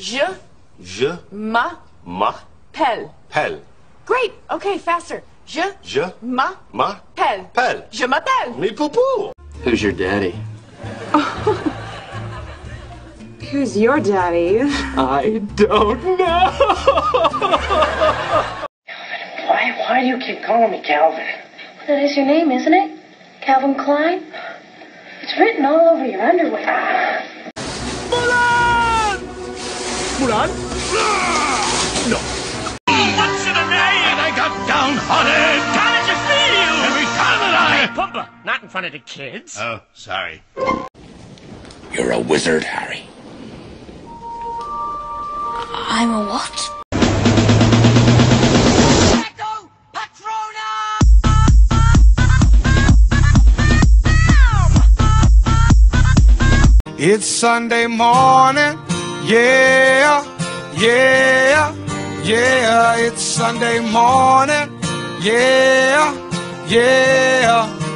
Je Je m'appelle. m'appelle. Great. Okay, faster. Je Je m'appelle. m'appelle. Je m'appelle. Mais poupou! Who's your daddy? Who's your daddy? I don't know. Why, why do you keep calling me Calvin? That is your name, isn't it? Calvin Klein? It's written all over your underwear. Once in a night, and I got downhearted. How did you feel? Every time that I... Hey, Pumbaa, not in front of the kids. Oh, sorry. You're a wizard, Harry. I'm a what? It's Sunday morning, yeah, yeah, yeah. It's Sunday morning, yeah, yeah.